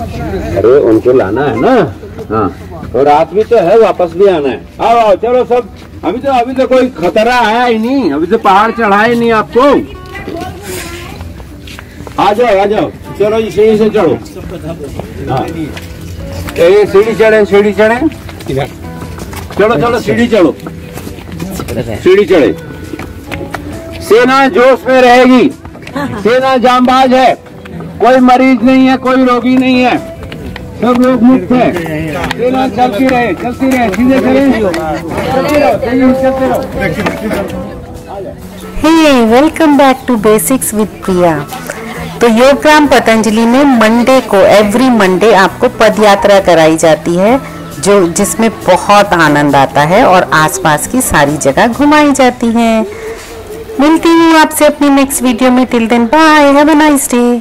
अरे, उनको लाना है ना? हाँ। और रात भी तो है, वापस भी आना है। आओ आओ, चलो सब। अभी तो अभी तो कोई खतरा आया ही नहीं। अभी तो पहाड़ चढ़ा ही नहीं आपको। आ जाओ आ जाओ। चलो जी सीढ़ी से चढ़ो। हाँ। सीढ़ी चढ़े सीढ़ी चढ़े। चलो चलो, सीढ़ी चढ़ो। सीढ़ी चढ़े। सेना जोश में रहेगी। सेना जामबाज है। कोई मरीज़ नहीं है, कोई रोगी नहीं है। सब लोग मुक्त है। चलती रहे चलती रहे सीधे चले welcome back to basics with Priya तो योगराम पतंजलि में मंडे को एवरी मंडे आपको पद यात्रा कराई जाती है, जो जिसमें बहुत आनंद आता है और आसपास की सारी जगह घुमाई जाती है। मिलती हूँ आपसे अपनी नेक्स्ट वीडियो में। Till then bye have a nice day